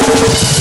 you